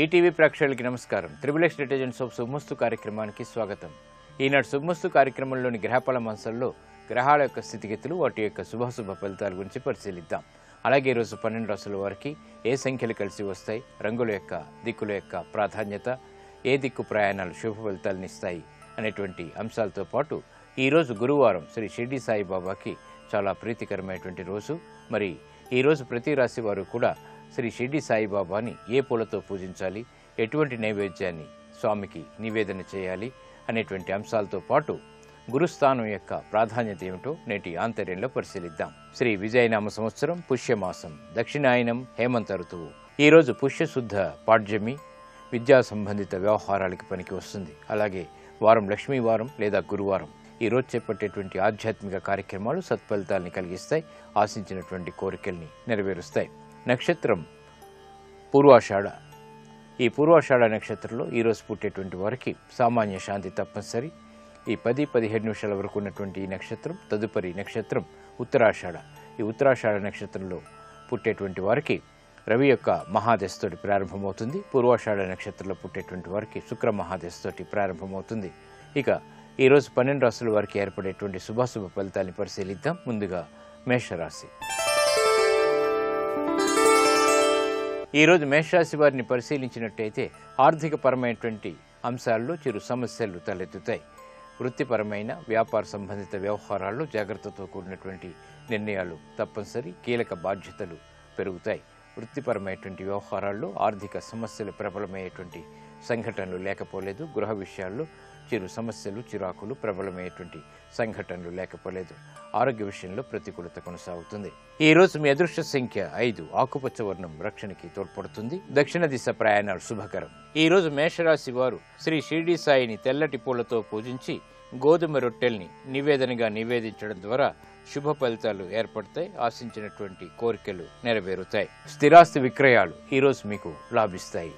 ETV ప్రేక్షకులకి నమస్కారం. Triplex detergent soap of కార్యక్రమానికి స్వాగతం. ఈనాడు శుభమస్తు కార్యక్రమంలోని గ్రహపాల మంచంలో గ్రహాల యొక్క స్థితిగతులు వాటి యొక్క శుభాశుభ ఫలితాల గురించి పరిశీలిద్దాం. అలాగే ఈరోజు పన్నెండు రాసుల వారికి ఏ సంఖ్యలు కలిసి వస్తాయి రంగుల యొక్క దిక్కుల యొక్క ప్రాధాన్యత ఏ దిక్కు ప్రయాణాలు శుభ ఫలితాలను ఇస్తాయి అనేటువంటి అంశాలతో పాటు ఈరోజు గురువారం శ్రీ షిర్డి సాయిబాబాకి చాలా ప్రీతికరమైనటువంటి రోజు. మరి ఈరోజు ప్రతి రాశి వారు కూడా శ్రీ షిర్డి సాయిబాబాని ఏ పూలతో పూజించాలి? ఎటువంటి నైవేద్యాన్ని స్వామికి నివేదన చేయాలి? అనేటువంటి అంశాలతో పాటు గురుస్థానం యొక్క ప్రాధాన్యత ఏమిటో నేటి ఆంతర్యంలో పరిశీలిద్దాం. శ్రీ విజయనామ సంవత్సరం పుష్యమాసం దక్షిణాయనం హేమంత ఋతువు. ఈరోజు పుష్యశుద్ధ పాడ్యమి విద్యా సంబంధిత వ్యవహారాలకి పనికి వస్తుంది. అలాగే వారం లక్ష్మీ వారం లేదా గురువారం. ఈ రోజు చేపట్టేటువంటి ఆధ్యాత్మిక కార్యక్రమాలు సత్ఫలితాల్ని కలిగిస్తాయి ఆశించినటువంటి కోరికల్ని నెరవేరుస్తాయి. నక్షత్రం పూర్వాషాఢ. ఈ పూర్వాషాఢ నక్షత్రంలో ఈరోజు పుట్టేటువంటి వారికి సామాన్య శాంతి తప్పనిసరి. ఈ పది పదిహేడు నిమిషాల వరకు ఉన్నటువంటి ఈ నక్షత్రం తదుపరి నక్షత్రం ఉత్తరాషాఢ. ఈ ఉత్తరాషాఢ నక్షత్రంలో పుట్టేటువంటి వారికి రవి యొక్క మహాదశతోటి ప్రారంభమవుతుంది. పూర్వాషాఢ నక్షత్రంలో పుట్టేటువంటి వారికి శుక్ర మహాదశతోటి ప్రారంభమవుతుంది. ఇక ఈరోజు పన్నెండు రాసుల వారికి ఏర్పడేటువంటి శుభాశుభ ఫలితాన్ని పరిశీలిద్దాం. ముందుగా మేషరాశి. ఈరోజు మేషరాశి వారిని పరిశీలించినట్టయితే ఆర్థిక పరమైనటువంటి అంశాల్లో చిరు సమస్యలు తలెత్తుతాయి. వృత్తిపరమైన వ్యాపార సంబంధిత వ్యవహారాల్లో జాగ్రత్తతో కూడినటువంటి నిర్ణయాలు తప్పనిసరి కీలక బాధ్యతలు పెరుగుతాయి. వృత్తిపరమైనటువంటి వ్యవహారాల్లో ఆర్థిక సమస్యలు ప్రబలమయ్యేటువంటి సంఘటనలు లేకపోలేదు. గృహ విషయాల్లో చిరు సమస్యలు చిరాకులు ప్రబలమయ్యేటువంటి సంఘటనలు లేకపోలేదు. ఆరోగ్య విషయంలో ప్రతికూలత కొనసాగుతుంది. ఈ రోజు మీ అదృష్ట సంఖ్య ఐదు. ఆకుపచ్చ వర్ణం రక్షణకి తోడ్పడుతుంది. దక్షిణ దిశ ప్రయాణాలు శుభకరం. ఈ రోజు మేషరాశి వారు శ్రీ షిర్డి సాయిని తెల్లటి పూలతో పూజించి గోధుమ రొట్టెల్ని నివేదనగా నివేదించడం ద్వారా శుభ ఫలితాలు ఏర్పడతాయి. ఆశించినటువంటి కోరికలు నెరవేరుతాయి. స్థిరాస్తి విక్రయాలు ఈ రోజు మీకు లాభిస్తాయి.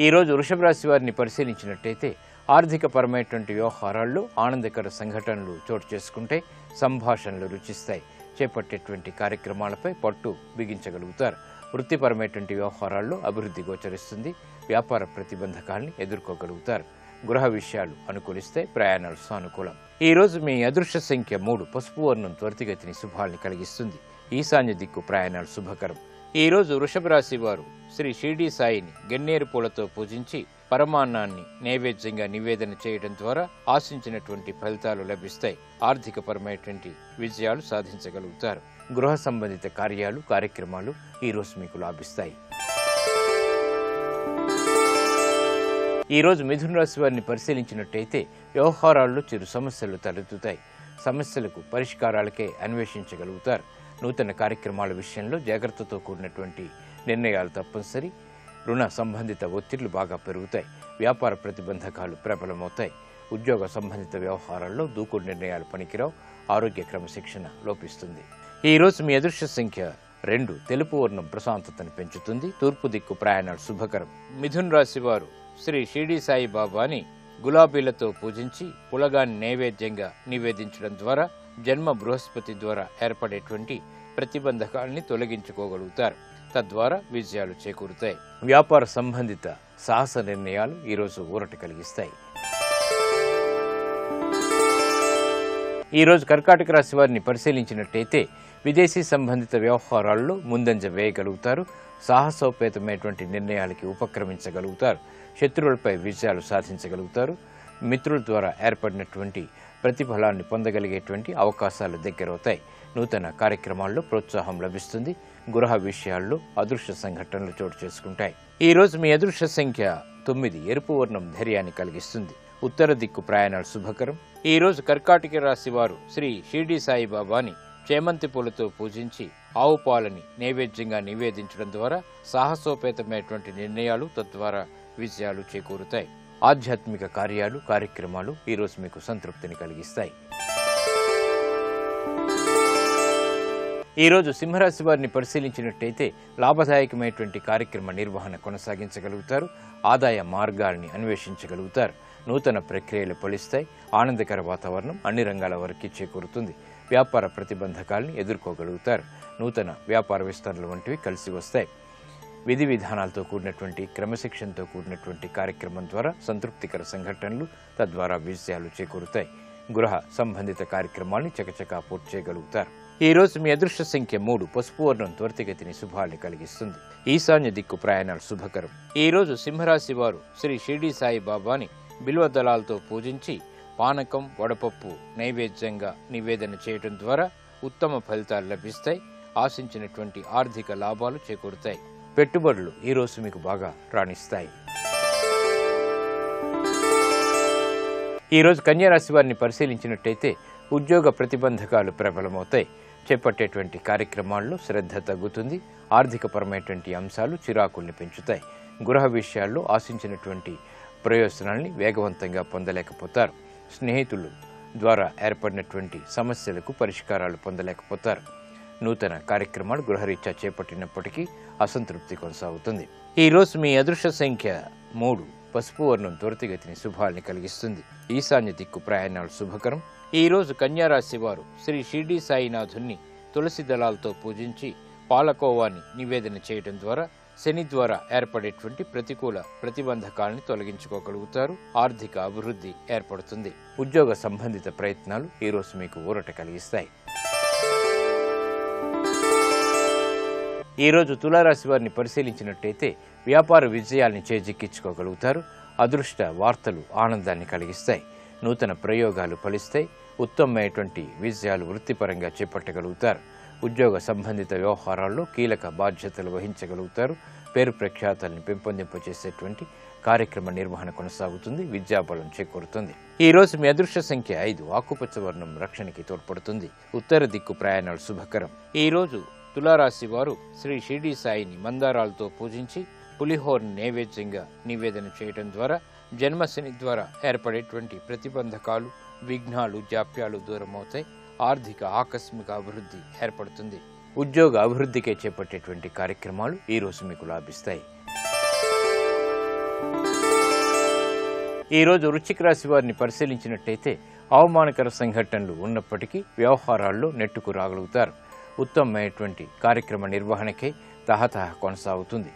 ఈరోజు వృషభ రాశి వారిని పరిశీలించినట్టయితే ఆర్థిక పరమైనటువంటి వ్యవహారాల్లో ఆనందకర సంఘటనలు చోటు చేసుకుంటే సంభాషణలు రుచిస్తాయి. చేపట్టేటువంటి కార్యక్రమాలపై పట్టు బిగించగలుగుతారు. వృత్తిపరమైనటువంటి వ్యవహారాల్లో అభివృద్ధి గోచరిస్తుంది. వ్యాపార ప్రతిబంధకాల్ని ఎదుర్కోగలుగుతారు. గృహ విషయాలు అనుకూలిస్తే ప్రయాణాలు సానుకూలం. ఈ రోజు మీ అదృష్ట సంఖ్య మూడు. పసుపు వర్ణం త్వరితగతిని శుభాల్ని కలిగిస్తుంది. ఈశాన్య దిక్కు ప్రయాణాలు శుభకరం. ఈ రోజు వృషభ రాశి వారు శ్రీ షిర్డి సాయిని గన్నేరు పూలతో పూజించి పరమాన్నాన్ని నైవేద్యంగా నివేదన చేయడం ద్వారా ఆశించినటువంటి ఫలితాలు లభిస్తాయి. ఆర్థిక పరమైనటువంటి విజయాలు సాధించగలుగుతారు. గృహ సంబంధిత కార్యాలు కార్యక్రమాలు ఈ మీకు లాభిస్తాయి. ఈ రోజు మిథున రాశి వారిని పరిశీలించినట్టయితే వ్యవహారాల్లో చిరు సమస్యలు తలెత్తుతాయి. సమస్యలకు పరిష్కారాలకే అన్వేషించగలుగుతారు. నూతన కార్యక్రమాల విషయంలో జాగ్రత్తతో కూడినటువంటి నిర్ణయాలు తప్పనిసరి. రుణ సంబంధిత ఒత్తిళ్ళు బాగా పెరుగుతాయి. వ్యాపార ప్రతిబంధకాలు ప్రబలమవుతాయి. ఉద్యోగ సంబంధిత వ్యవహారాల్లో దూకుడు నిర్ణయాలు పనికిరావు. ఆరోగ్య క్రమశిక్షణ లోపిస్తుంది. ఈ రోజు మీ అదృష్ట సంఖ్య రెండు. తెలుపు వర్ణం ప్రశాంతతను పెంచుతుంది. తూర్పు దిక్కు ప్రయాణాలు శుభకరం. మిథున్ రాశి వారు శ్రీ షిర్డి సాయి బాబాని గులాబీలతో పూజించి పులగాన్ని నైవేద్యంగా నివేదించడం ద్వారా జన్మ బృహస్పతి ద్వారా ఏర్పడేటువంటి ప్రతిబంధకాల్ని తొలగించుకోగలుగుతారు. తద్వారా విజయాలు చేకూరుతాయి. వ్యాపార సంబంధిత సాహస నిర్ణయాలు ఈరోజు ఊరట కలిగిస్తాయి. ఈరోజు కర్కాటక రాశి వారిని పరిశీలించినట్టయితే విదేశీ సంబంధిత వ్యవహారాల్లో ముందంజ వేయగలుగుతారు. సాహసోపేతమైనటువంటి నిర్ణయాలకి ఉపక్రమించగలుగుతారు. శత్రువులపై విజయాలు సాధించగలుగుతారు. మిత్రుల ద్వారా ఏర్పడినటువంటి ప్రతిఫలాన్ని పొందగలిగేటువంటి అవకాశాలు దగ్గరవుతాయి. నూతన కార్యక్రమాల్లో ప్రోత్సాహం లభిస్తుంది. గృహ విషయాల్లో అదృశ్య సంఘటనలు చోటు చేసుకుంటాయి. ఈ రోజు మీ అదృశ్య సంఖ్య తొమ్మిది. ఎరుపు వర్ణం ధైర్యాన్ని కలిగిస్తుంది. ఉత్తర దిక్కు ప్రయాణాలు శుభకరం. ఈ రోజు కర్కాటక రాశి వారు శ్రీ షిర్డి సాయిబాబాని చేమంతి పూలతో పూజించి ఆవు పాలని నైవేద్యంగా నివేదించడం ద్వారా సాహసోపేతమైనటువంటి నిర్ణయాలు తద్వారా విజయాలు చేకూరుతాయి. ఆధ్యాత్మిక కార్యాలు కార్యక్రమాలు ఈరోజు మీకు సంతృప్తిని కలిగిస్తాయి. ఈరోజు సింహరాశి వారిని పరిశీలించినట్టయితే లాభదాయకమైనటువంటి కార్యక్రమ నిర్వహణ కొనసాగించగలుగుతారు. ఆదాయ మార్గాల్ని అన్వేషించగలుగుతారు. నూతన ప్రక్రియలు ఫలిస్తాయి. ఆనందకర వాతావరణం అన్ని రంగాల వరకు చేకూరుతుంది. వ్యాపార ప్రతిబంధకాల్ని ఎదుర్కోగలుగుతారు. నూతన వ్యాపార విస్తరణలు వంటివి కలిసి వస్తాయి. విధి విధానాలతో కూడినటువంటి క్రమశిక్షణతో కూడినటువంటి కార్యక్రమం ద్వారా సంతృప్తికర సంఘటనలు తద్వారా విజయాలు చేకూరుతాయి. గృహ సంబంధిత కార్యక్రమాల్ని చకచకా పూర్తి చేయగలుగుతారు. ఈ రోజు మీ అదృష్ట సంఖ్య మూడు పసుపు వర్ణం త్వరితగతిని శుభాల్ని కలిగిస్తుంది. ఈశాన్య దిక్కు ప్రయాణాలు శుభకరం. ఈ రోజు సింహరాశి వారు శ్రీ షిరిడి సాయి బాబాని బిల్వ దళాలతో పూజించి పానకం వడపప్పు నైవేద్యంగా నివేదన చేయడం ద్వారా ఉత్తమ ఫలితాలు లభిస్తాయి. ఆశించినటువంటి ఆర్థిక లాభాలు చేకూరుతాయి. పెట్టుబడులు ఈరోజు మీకు బాగా రాణిస్తాయి. ఈరోజు కన్యారాశి వారిని పరిశీలించినట్టయితే ఉద్యోగ ప్రతిబంధకాలు ప్రబలమవుతాయి. చేపట్టేటువంటి కార్యక్రమాల్లో శ్రద్ధ తగ్గుతుంది. ఆర్థికపరమైనటువంటి అంశాలు చిరాకుల్ని పెంచుతాయి. గృహ విషయాల్లో ఆశించినటువంటి ప్రయోజనాల్ని వేగవంతంగా పొందలేకపోతారు. స్నేహితులు ద్వారా ఏర్పడినటువంటి సమస్యలకు పరిష్కారాలు పొందలేకపోతారు. నూతన కార్యక్రమాలు గృహరీత్యా చేపట్టినప్పటికీ అసంతృప్తి కొనసాగుతుంది. ఈరోజు మీ అదృష్ట సంఖ్య మూడు. పసుపు వర్ణం త్వరితగతిని శుభాల్ని కలిగిస్తుంది. ఈశాన్య దిక్కు ప్రయాణాలు శుభకరం. ఈరోజు కన్యారాశి వారు శ్రీ షిర్డీ సాయినాథుణ్ణి తులసి దళాలతో పూజించి పాలకోవాని నివేదన చేయడం ద్వారా శని ద్వారా ఏర్పడేటువంటి ప్రతికూల ప్రతిబంధకాలని తొలగించుకోగలుగుతారు. ఆర్థిక అభివృద్ధి ఏర్పడుతుంది. ఉద్యోగ సంబంధిత ప్రయత్నాలు ఈరోజు మీకు ఊరట కలిగిస్తాయి. ఈరోజు తులారాశి వారిని పరిశీలించినట్టయితే వ్యాపార విజయాల్ని చేజిక్కించుకోగలుగుతారు. అదృష్ట వార్తలు ఆనందాన్ని కలిగిస్తాయి. నూతన ప్రయోగాలు ఫలిస్తాయి. ఉత్తమమైనటువంటి విజయాలు వృత్తిపరంగా చేపట్టగలుగుతారు. ఉద్యోగ సంబంధిత వ్యవహారాల్లో కీలక బాధ్యతలు వహించగలుగుతారు. పేరు ప్రఖ్యాతల్ని పెంపొందింపచేసేటువంటి కార్యక్రమ నిర్వహణ కొనసాగుతుంది. విద్యాబలం చేకూరుతుంది. ఈ రోజు మీ అదృష్ట సంఖ్య ఐదు. ఆకుపచ్చ వర్ణం రక్షణకి తోడ్పడుతుంది. ఉత్తర దిక్కు ప్రయాణాలు శుభకరం. ఈ రోజు తులారాశి వారు శ్రీ షిర్డీ సాయిని మందారాలతో పూజించి పులిహోర్ నైవేద్యంగా నివేదన చేయడం ద్వారా జన్మశని ద్వారా ఏర్పడేటువంటి ప్రతిబంధకాలు విఘ్నాలు జాప్యాలు దూరమవుతాయి. ఆర్థిక ఆకస్మిక అభివృద్ధి ఏర్పడుతుంది. ఉద్యోగ అభివృద్ధికే చేపట్టేటువంటి కార్యక్రమాలు ఈ రోజు మీకు లాభిస్తాయి. ఈ రోజు వృశ్చిక రాశి వారిని పరిశీలించినట్టయితే అవమానకర సంఘటనలు ఉన్నప్పటికీ వ్యవహారాల్లో నెట్టుకు రాగలుగుతారు. ఉత్తమమైనటువంటి కార్యక్రమ నిర్వహణకే తహతహ కొనసాగుతుంది.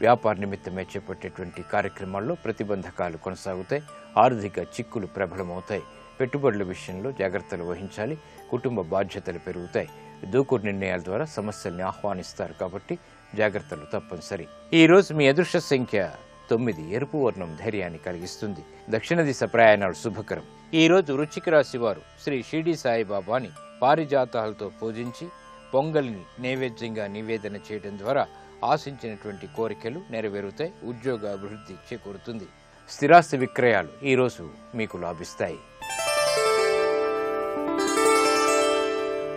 వ్యాపార నిమిత్తమే చేపట్టేటువంటి కార్యక్రమాల్లో ప్రతిబంధకాలు కొనసాగుతాయి. ఆర్థిక చిక్కులు ప్రబలమవుతాయి. పెట్టుబడుల విషయంలో జాగ్రత్తలు వహించాలి. కుటుంబ బాధ్యతలు పెరుగుతాయి. దూకుడు నిర్ణయాల ద్వారా సమస్యల్ని ఆహ్వానిస్తారు కాబట్టి జాగ్రత్తలు తప్పనిసరి. ఈ రోజు మీ అదృష్ట సంఖ్య తొమ్మిది. ఎరుపు వర్ణం ధైర్యాన్ని కలిగిస్తుంది. దక్షిణ దిశ ప్రయాణాలు శుభకరం. ఈ రోజు వృశ్చిక రాశి వారు శ్రీ షిర్డీ సాయిబాబాని పారిజాతాలతో పూజించి పొంగల్ని నైవేద్యంగా నివేదన చేయడం ద్వారా ఆశించినటువంటి కోరికలు నెరవేరుతాయి ఉద్యోగ అభివృద్ధి చేకూరుతుంది. స్థిరాస్తి విక్రయాలు ఈ రోజు మీకు లాభిస్తాయి.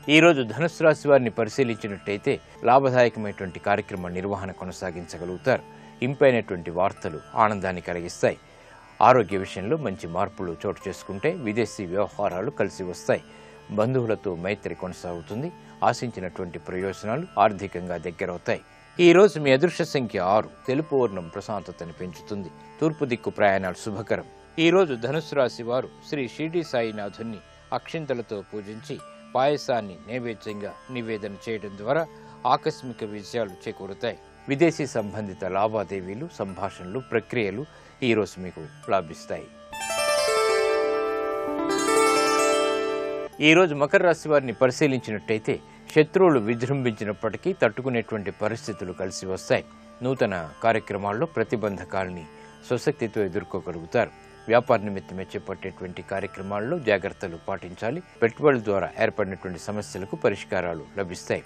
ఈ రోజు ధనుసు రాశి వారిని పరిశీలించినట్టయితే లాభదాయకమైనటువంటి కార్యక్రమ నిర్వహణ కొనసాగించగలుగుతారు. ఇంపైనటువంటి వార్తలు ఆనందాన్ని కలిగిస్తాయి. ఆరోగ్య విషయంలో మంచి మార్పులు చోటు చేసుకుంటే విదేశీ వ్యవహారాలు కలిసి వస్తాయి. బంధువులతో మైత్రి కొనసాగుతుంది. ఆశించినటువంటి ప్రయోజనాలు ఆర్థికంగా దగ్గరవుతాయి. ఈ రోజు మీ అదృష్ట సంఖ్య ఆరు. తెలుపు వర్ణం ప్రశాంతతని పెంచుతుంది. తూర్పు దిక్కు ప్రయాణాలు శుభకరం. ఈ రోజు ధనుసు రాశి వారు శ్రీ షిర్డీ సాయినాథుని అక్షింతలతో పూజించి పాయసాన్ని నైవేద్యంగా నివేదన చేయడం ద్వారా ఆకస్మిక విజయాలు చేకూరుతాయి. విదేశీ సంబంధిత లావాదేవీలు సంభాషణలు ప్రక్రియలు ఈ రోజు మీకు లాభిస్తాయి. ఈ రోజు మకర రాశి వారిని పరిశీలించినట్టయితే శత్రువులు విజృంభించినప్పటికీ తట్టుకునేటువంటి పరిస్థితులు కలిసి వస్తాయి. నూతన కార్యక్రమాల్లో ప్రతిబంధకాల్ని స్వశక్తితో ఎదుర్కోగలుగుతారు. వ్యాపార నిమిత్తమే చేపట్టేటువంటి కార్యక్రమాల్లో జాగ్రత్తలు పాటించాలి. పెట్టుబడుల ద్వారా ఏర్పడినటువంటి సమస్యలకు పరిష్కారాలు లభిస్తాయి.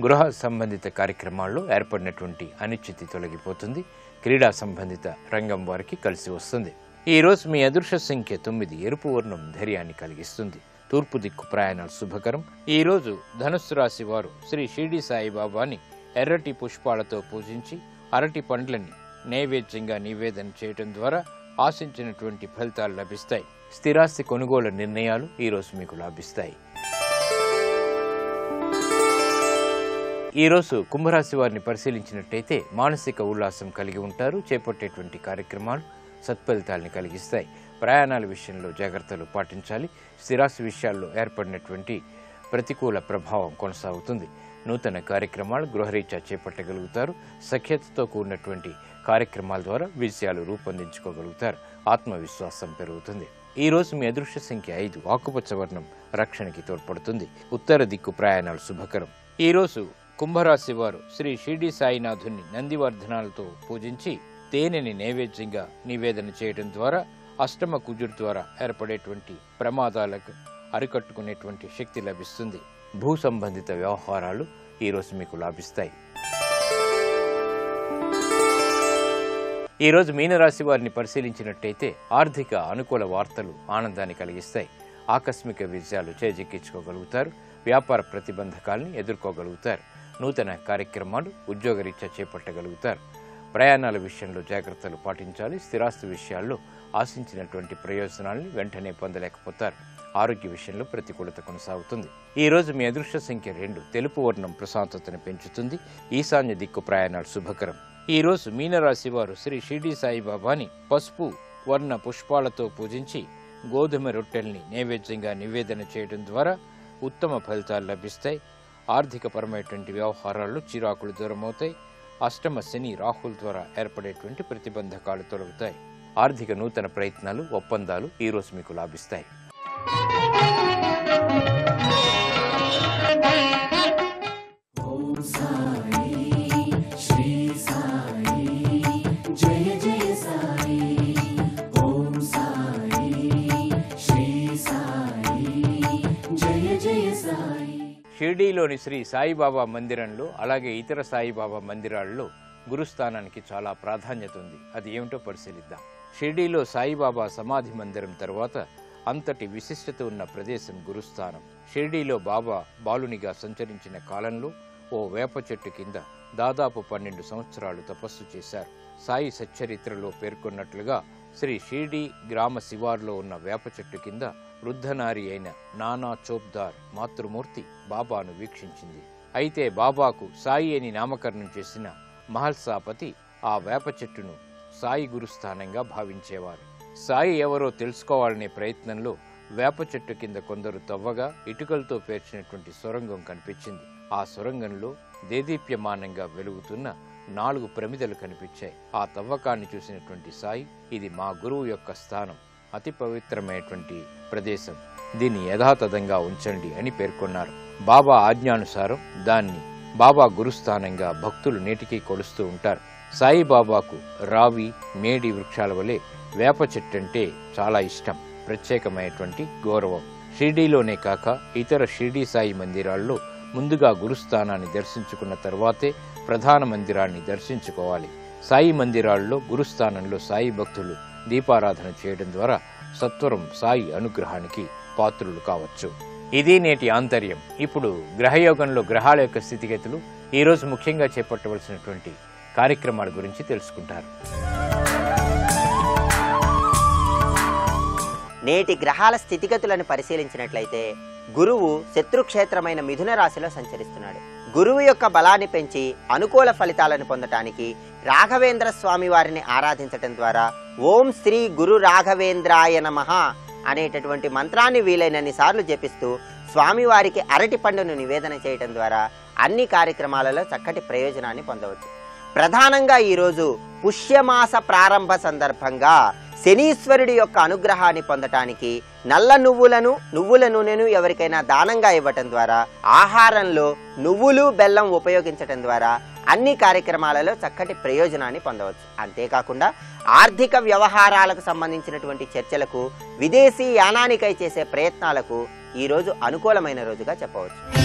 గృహ సంబంధిత కార్యక్రమాల్లో ఏర్పడినటువంటి అనిశ్చితి తొలగిపోతుంది. క్రీడా సంబంధిత రంగం వారికి కలిసి వస్తుంది. ఈ రోజు మీ అదృష్ట సంఖ్య తొమ్మిది. ఎరుపు వర్ణం ధైర్యాన్ని కలిగిస్తుంది. తూర్పు దిక్కు ప్రయాణాలు శుభకరం. ఈ రోజు ధనుస్సు రాశి వారు శ్రీ షిర్డి సాయిబాబాని ఎర్రటి పుష్పాలతో పూజించి అరటి పండ్లని నైవేద్యంగా నివేదన చేయడం ద్వారా ఆశించినటువంటి ఫలితాలు లభిస్తాయి. స్థిరాస్తి కొనుగోలు నిర్ణయాలు ఈ రోజు మీకు లభిస్తాయి. ఈ రోజు కుంభరాశి వారిని పరిశీలించినట్టయితే మానసిక ఉల్లాసం కలిగి ఉంటారు చేపట్టేటువంటి కార్యక్రమాలు సత్ఫలితాల్ని కలిగిస్తాయి. ప్రయాణాల విషయంలో జాగ్రత్తలు పాటించాలి. స్థిరాస్తి విషయాల్లో ఏర్పడినటువంటి ప్రతికూల ప్రభావం కొనసాగుతుంది. నూతన కార్యక్రమాలు గృహరీత్యా చేపట్టగలుగుతారు. సఖ్యతతో కూడినటువంటి కార్యక్రమాల ద్వారా విజయాలు రూపొందించుకోగలుగుతారు. ఆత్మవిశ్వాసం పెరుగుతుంది. ఈ రోజు మీ అదృష్ట సంఖ్య ఐదు. ఆకుపచ్చ వర్ణం రక్షణకి తోడ్పడుతుంది. ఉత్తర దిక్కు ప్రయాణాలు శుభకరం. ఈ రోజు కుంభరాశి వారు శ్రీ షిర్డి సాయినాథుని నందివర్ధనాలతో పూజించి తేనెని నైవేద్యంగా నివేదన చేయడం ద్వారా అష్టమ కుజుడు ద్వారా ఏర్పడేటువంటి ప్రమాదాలకు అరికట్టుకునేటువంటి శక్తి లభిస్తుంది. భూ సంబంధిత వ్యవహారాలు ఈరోజు మీకు లాభిస్తాయి. ఈరోజు మీనరాశి వారిని పరిశీలించినట్టయితే ఆర్థిక అనుకూల వార్తలు ఆనందాన్ని కలిగిస్తాయి. ఆకస్మిక విజయాలు చేజిక్కించుకోగలుగుతారు. వ్యాపార ప్రతిబంధకాల్ని ఎదుర్కోగలుగుతారు. నూతన కార్యక్రమాలు ఉద్యోగరీత్యా చేపట్టగలుగుతారు. ప్రయాణాల విషయంలో జాగ్రత్తలు పాటించాలి. స్థిరాస్తి విషయాల్లో ఆశించినటువంటి ప్రయోజనాల్ని వెంటనే పొందలేకపోతారు. ఆరోగ్య విషయంలో ప్రతికూలత కొనసాగుతుంది. ఈ రోజు మీ అదృష్ట సంఖ్య రెండు తెలుపు వర్ణం ప్రశాంతతను పెంచుతుంది. ఈశాన్య దిక్కు ప్రయాణాలు శుభకరం. ఈ రోజు మీనరాశి వారు శ్రీ షిర్డి సాయిబాబాని పసుపు వర్ణ పుష్పాలతో పూజించి గోధుమ రొట్టెల్ని నైవేద్యంగా నివేదన చేయడం ద్వారా ఉత్తమ ఫలితాలు లభిస్తాయి. ఆర్థికపరమైనటువంటి వ్యవహారాల్లో చిరాకులు దూరమవుతాయి. అష్టమ శని రాహుల్ ద్వారా ఏర్పడేటువంటి ప్రతిబంధకాలు తొలగుతాయి. ఆర్థిక నూతన ప్రయత్నాలు ఒప్పందాలు ఈరోజు మీకు లాభిస్తాయి. షిర్డీలోని శ్రీ సాయిబాబా మందిరంలో అలాగే ఇతర సాయిబాబా మందిరాల్లో గురుస్థానానికి చాలా ప్రాధాన్యత ఉంది. అది ఏమిటో పరిశీలిద్దాం. షిర్డీలో సాయిబాబా సమాధి మందిరం తర్వాత అంతటి విశిష్టత ఉన్న ప్రదేశం గురుస్థానం. షిర్డీలో బాబా బాలునిగా సంచరించిన కాలంలో ఓ వేప చెట్టు కింద దాదాపు పన్నెండు సంవత్సరాలు తపస్సు చేశారు. సాయి సచ్చరిత్రలో పేర్కొన్నట్లుగా శ్రీ షిర్డీ గ్రామ శివార్లో ఉన్న వేప చెట్టు కింద వృద్ధనారి అయిన నానా చోప్దార్ మాతృమూర్తి బాబాను వీక్షించింది. అయితే బాబాకు సాయి అని నామకరణం చేసిన మహల్సాపతి ఆ వేప చెట్టును సాయి గురుస్థానంగా భావించేవారు. సాయి ఎవరో తెలుసుకోవాలనే ప్రయత్నంలో వేప చెట్టు కింద కొందరు తవ్వగా ఇటుకలతో పేర్చినటువంటి సొరంగం కనిపించింది. ఆ సొరంగంలో దేదీప్యమానంగా వెలుగుతున్న నాలుగు ప్రమిదలు కనిపించాయి. ఆ తవ్వకాన్ని చూసినటువంటి సాయి ఇది మా గురువు యొక్క స్థానం. అతి పవిత్రమైనటువంటి ప్రదేశం. దీన్ని యథాతథంగా ఉంచండి అని పేర్కొన్నారు. బాబా ఆజ్ఞానుసారం దాన్ని బాబా గురుస్థానంగా భక్తులు నేటికి కొలుస్తూ ఉంటారు. సాయిబాబాకు రావి మేడి వృక్షాల వలె వేప చెట్టు అంటే చాలా ఇష్టం. ప్రత్యేకమైనటువంటి గౌరవం. షిర్డీలోనే కాక ఇతర షిర్డీ సాయి మందిరాల్లో ముందుగా గురుస్థానాన్ని దర్శించుకున్న తర్వాతే ప్రధాన మందిరాన్ని దర్శించుకోవాలి. సాయి మందిరాల్లో గురుస్థానంలో సాయి భక్తులు దీపారాధన చేయడం ద్వారా సత్వరం సాయి అనుగ్రహానికి పాత్రులు కావచ్చు. ఇది నేటి ఆంతర్యం. ఇప్పుడు గ్రహయోగంలో గ్రహాల యొక్క స్థితిగతులు ఈరోజు ముఖ్యంగా చేపట్టవలసినటువంటి కార్యక్రమాల గురించి తెలుసుకుంటారు. నేటి గ్రహాల స్థితిగతులను పరిశీలించినట్లయితే గురువు శత్రుక్షేత్రమైన మిథున రాశిలో సంచరిస్తున్నాడు. గురువు యొక్క బలాన్ని పెంచి అనుకూల ఫలితాలను పొందటానికి రాఘవేంద్ర స్వామి వారిని ఆరాధించటం ద్వారా ఓం శ్రీ గురు రాఘవేంద్రాయ నమః అనేటటువంటి మంత్రాన్ని వీలైనన్ని సార్లు జపిస్తూ స్వామివారికి అరటి పండును నివేదన చేయటం ద్వారా అన్ని కార్యక్రమాలలో చక్కటి ప్రయోజనాన్ని పొందవచ్చు. ప్రధానంగా ఈరోజు పుష్యమాస ప్రారంభ సందర్భంగా శనీశ్వరుడి యొక్క అనుగ్రహాన్ని పొందటానికి నల్ల నువ్వులను నువ్వుల నూనెను ఎవరికైనా దానంగా ఇవ్వటం ద్వారా ఆహారంలో నువ్వులు బెల్లం ఉపయోగించటం ద్వారా అన్ని కార్యక్రమాలలో చక్కటి ప్రయోజనాన్ని పొందవచ్చు. అంతేకాకుండా ఆర్థిక వ్యవహారాలకు సంబంధించినటువంటి చర్చలకు విదేశీ యానానికై చేసే ప్రయత్నాలకు ఈరోజు అనుకూలమైన రోజుగా చెప్పవచ్చు.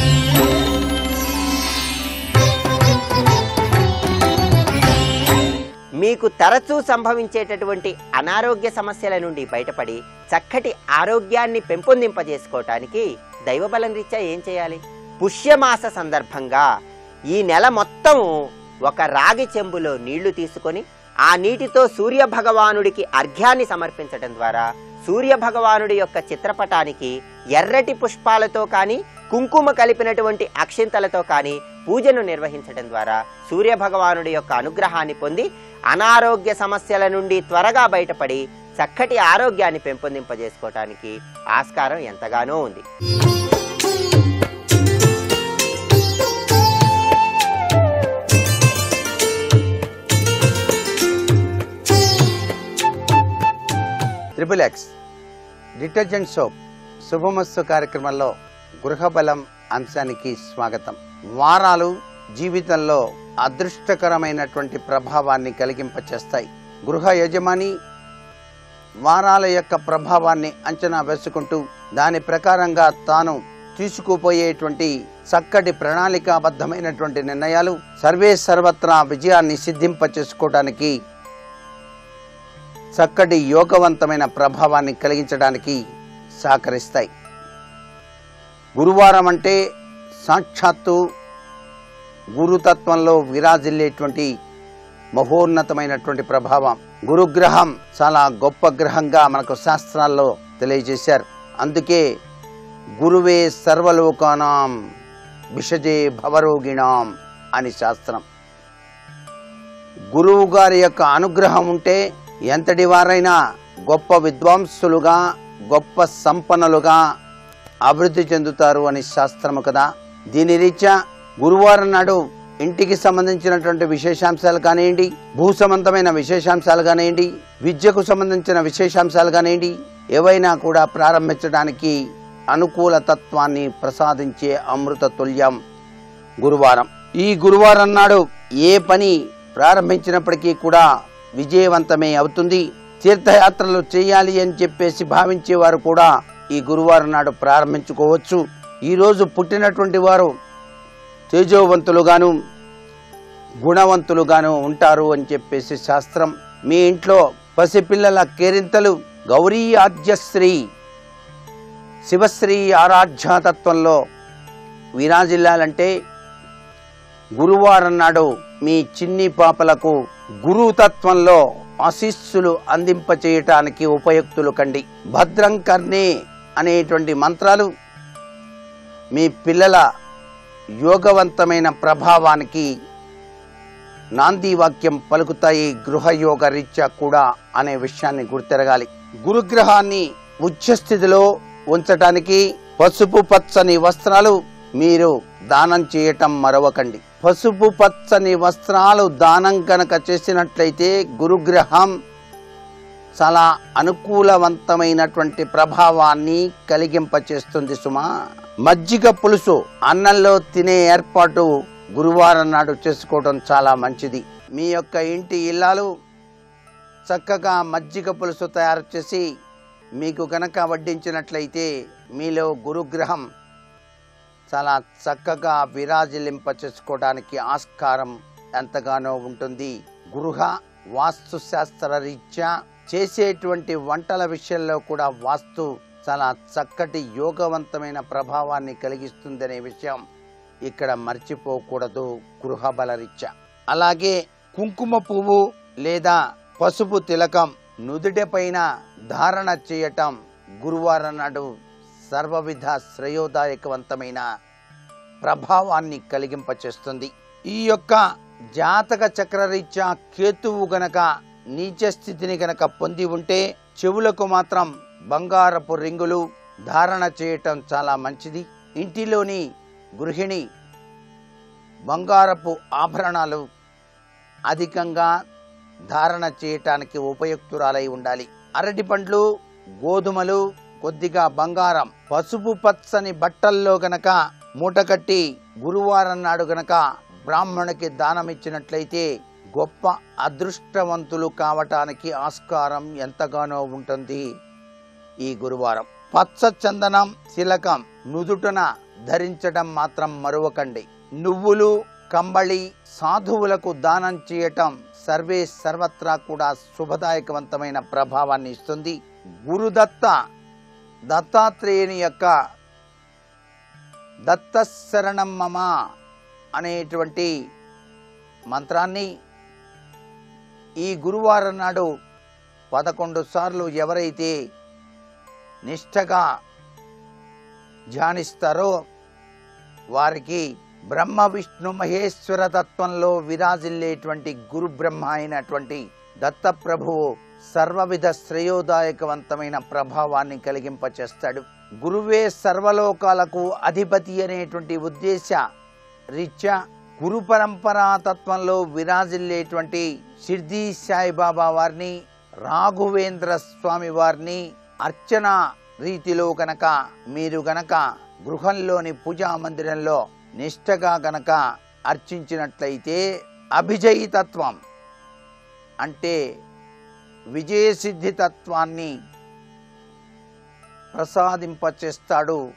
మీకు తరచూ సంభవించేటటువంటి అనారోగ్య సమస్యల నుండి బయటపడి చక్కటి ఆరోగ్యాన్ని పెంపొందింపజేసుకోవటానికి దైవబలం రీత్యా ఏం చేయాలి? పుష్యమాస సందర్భంగా ఈ నెల మొత్తం ఒక రాగి చెంబులో నీళ్ళు తీసుకొని ఆ నీటితో సూర్య భగవానుడికి అర్ఘ్యాన్ని సమర్పించడం ద్వారా సూర్య భగవానుడి యొక్క చిత్రపటానికి ఎర్రటి పుష్పాలతో కానీ కుంకుమ కలిపినటువంటి అక్షింతలతో కానీ పూజను నిర్వహించడం ద్వారా సూర్య భగవానుడి యొక్క అనుగ్రహాన్ని పొంది అనారోగ్య సమస్యల నుండి త్వరగా బయటపడి చక్కటి ఆరోగ్యాన్ని పెంపొందింపజేసుకోవటానికి ఆస్కారం ఎంతగానో ఉంది. ట్రిపుల్ ఎక్స్ డిటర్జెంట్ సోప్ శుభమస్తు కార్యక్రమంలో గృహబలం అంశానికి స్వాగతం. వారాలు జీవితంలో అదృష్టకరమైనటువంటి ప్రభావాన్ని కలిగింపచేస్తాయి. గృహ యజమాని వారాల యొక్క ప్రభావాన్ని అంచనా వేసుకుంటూ దాని ప్రకారంగా తాను తీసుకుపోయేటువంటి చక్కటి ప్రణాళికాబద్ధమైనటువంటి నిర్ణయాలు సర్వే సర్వత్రా విజయాన్ని సిద్ధింప చేసుకోవడానికి చక్కటి యోగవంతమైన ప్రభావాన్ని కలిగించడానికి సహకరిస్తాయి. గురువారం అంటే సాక్షాత్తు గురుతత్వంలో విరాజిల్లేటువంటి మహోన్నతమైనటువంటి ప్రభావం. గురుగ్రహం చాలా గొప్ప గ్రహంగా మనకు శాస్త్రాల్లో తెలియజేశారు. అందుకే గురువే సర్వలోకానాం విషజే భవరోగిణాం అని శాస్త్రం. గురువు గారి యొక్క అనుగ్రహం ఉంటే ఎంతటి వారైనా గొప్ప విద్వాంసులుగా గొప్ప సంపన్నులుగా అభివృద్ధి చెందుతారు అని శాస్త్రము కదా. దీని రీత్యా గురువారం నాడు ఇంటికి సంబంధించినటువంటి విశేషాంశాలు కానివ్వండి భూ సంబంధమైన విశేషాంశాలు కానివ్వండి విద్యకు సంబంధించిన విశేషాంశాలు కానివ్వండి ఏవైనా కూడా ప్రారంభించడానికి అనుకూల తత్వాన్ని ప్రసాదించే అమృత తుల్యం గురువారం. ఈ గురువారం నాడు ఏ పని ప్రారంభించినప్పటికీ కూడా విజయవంతమే అవుతుంది. తీర్థయాత్రలు చేయాలి అని చెప్పేసి భావించేవారు కూడా ఈ గురువారం నాడు ప్రారంభించుకోవచ్చు. ఈరోజు పుట్టినటువంటి వారు తేజోవంతులుగాను గుణవంతులుగాను ఉంటారు అని చెప్పేసి శాస్త్రం. మీ ఇంట్లో పసిపిల్లల కేరింతలు గౌరీ ఆద్యశ్రీ. శివశ్రీ ఆరాధ్యాతత్వంలో విరాజిల్లాలంటే గురువారం నాడు మీ చిన్ని పాపలకు గురుతత్వంలో ఆశీస్సులు అందింపచేయటానికి ఉపయుక్తులు కండి. భద్రం కర్ణే అనేటువంటి మంత్రాలు మీ పిల్లల యోగవంతమైన ప్రభావానికి నాంది వాక్యం పలుకుతాయి గృహయోగ రీత్యా కూడా అనే విషయాన్ని గుర్తెరగాలి. గురుగ్రహాన్ని ఉచ్చస్థితిలో ఉంచటానికి పసుపు పచ్చని వస్త్రాలు మీరు దానం చేయటం మరవకండి. పసుపు పచ్చని వస్త్రాలు దానం కనుక చేసినట్లయితే గురుగ్రహం చాలా అనుకూలవంతమైనటువంటి ప్రభావాన్ని కలిగింపచేస్తుంది సుమా. మజ్జిగ పులుసు అన్నంలో తినే ఏర్పాటు గురువారం నాడు చేసుకోవడం చాలా మంచిది. మీ యొక్క ఇంటి ఇల్లాలు చక్కగా మజ్జిగ పులుసు తయారు చేసి మీకు గనక వడ్డించినట్లయితే మీలో గురుగ్రహం చాలా చక్కగా విరాజిలింప చేసుకోవడానికి ఆస్కారం ఎంతగానో ఉంటుంది. గృహ వాస్తు శాస్త్ర రీత్యా చేసేటువంటి వంటల విషయంలో కూడా వాస్తు చాలా చక్కటి యోగవంతమైన ప్రభావాన్ని కలిగిస్తుందనే విషయం ఇక్కడ మర్చిపోకూడదు గృహ అలాగే కుంకుమ పువ్వు లేదా పసుపు తిలకం నుదుటిపైన ధారణ చేయటం గురువారం నాడు సర్వవిధ శ్రేయోదాయకవంతమైన ప్రభావాన్ని కలిగింపచేస్తుంది. ఈ యొక్క జాతక చక్రరీత్యా కేతువు గనక నీచ స్థితిని గనక పొంది ఉంటే చెవులకు మాత్రం బంగారపు రింగులు ధారణ చేయటం చాలా మంచిది. ఇంటిలోని గృహిణి బంగారపు ఆభరణాలు అధికంగా ధారణ చేయటానికి ఉపయుక్తురాలై ఉండాలి. అరటి పండ్లు గోధుమలు కొద్దిగా బంగారం పసుపు పచ్చని బట్టల్లో గనక మూటకట్టి గురువారం నాడు గనక బ్రాహ్మణునికి దానం ఇచ్చినట్లయితే గొప్ప అదృష్టవంతులు కావటానికి ఆస్కారం ఎంతగానో ఉంటుంది. ఈ గురువారం. పచ్చ చందనం శిలకం నుదుటన ధరించటం మాత్రం మరువకండి. నువ్వులు కంబళి సాధువులకు దానం చేయటం సర్వే సర్వత్రా కూడా శుభదాయకవంతమైన ప్రభావాన్ని ఇస్తుంది. గురుదత్త దత్తాత్రేయుని యొక్క దత్తశరణం మమ అనేటువంటి మంత్రాన్ని ఈ గురువారం నాడు పదకొండు సార్లు ఎవరైతే నిష్ఠగా ధ్యానిస్తారో వారికి బ్రహ్మ విష్ణు మహేశ్వర తత్వంలో విరాజిల్లేటువంటి గురు బ్రహ్మ అయినటువంటి దత్తప్రభువు సర్వవిధ శ్రేయోదాయకవంతమైన ప్రభావాన్ని కలిగింపచేస్తాడు. గురువే సర్వలోకాలకు అధిపతి అనేటువంటి ఉద్దేశ రీత్యా గురు పరంపరా తత్వంలో విరాజిల్లేటువంటి షిర్దీ సాయిబాబా వారిని రాఘవేంద్ర స్వామి వారిని అర్చన రీతిలో గనక మీరు గనక గృహంలోని పూజా మందిరంలో నిష్టగా గనక అర్చించినట్లయితే అభిజయితత్వం. అంటే విజయసిద్ధి తత్వాన్ని ప్రసాదింపచేస్తాడు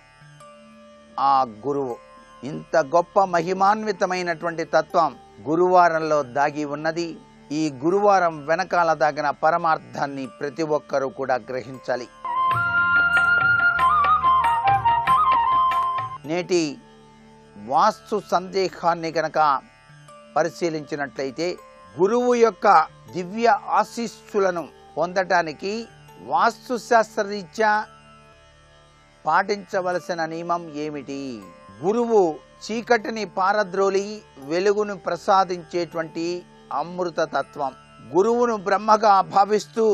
ఆ గురువు. ఇంత గొప్ప మహిమాన్వితమైనటువంటి తత్వం గురువారంలో దాగి ఉన్నది. ఈ గురువారం వెనకాల దాగిన పరమార్థాన్ని ప్రతి ఒక్కరూ కూడా గ్రహించాలి. నేటి వాస్తు సందేహాన్ని గనక పరిశీలించినట్లయితే గురువు యొక్క దివ్య ఆశీస్సులను పొందటానికి వాస్తు శాస్త్రరీత్యా పాటించవలసిన నియమం ఏమిటి? గురువు చీకటిని పారద్రోలి వెలుగును ప్రసాదించేటువంటి అమృత తత్వం గురువును బ్రహ్మగా భావిస్తూ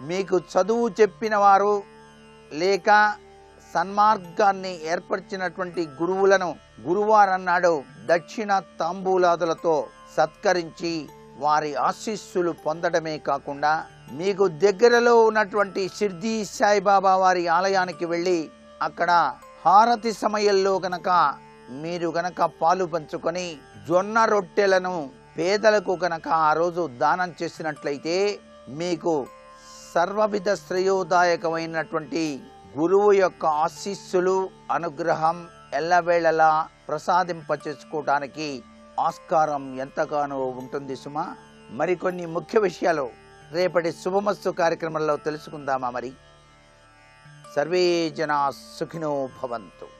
మీకు చదువు చెప్పిన వారు లేక సన్మార్గాన్ని ఏర్పరిచినటువంటి గురువులను గురువారన్నాడు దక్షిణ తాంబూలాదులతో సత్కరించి వారి ఆశీస్సులు పొందడమే కాకుండా మీకు దగ్గరలో ఉన్నటువంటి షిర్దీ సాయిబాబా వారి ఆలయానికి వెళ్ళి అక్కడ హారతి సమయంలో గనక మీరు గనక పాలు పంచుకొని జొన్న రొట్టెలను పేదలకు కనుక ఆ రోజు దానం చేసినట్లయితే మీకు సర్వవిధ శ్రేయోదాయకమైనటువంటి గురువు యొక్క ఆశీస్సులు అనుగ్రహం ఎల్లవేళలా ప్రసాదింప చేసుకోవడానికి ఆస్కారం ఎంతగానో ఉంటుంది సుమా. మరికొన్ని ముఖ్య విషయాలు రేపటి శుభమస్సు కార్యక్రమంలో తెలుసుకుందామా మరి? సర్వే జనా సుఖినో భవంతు.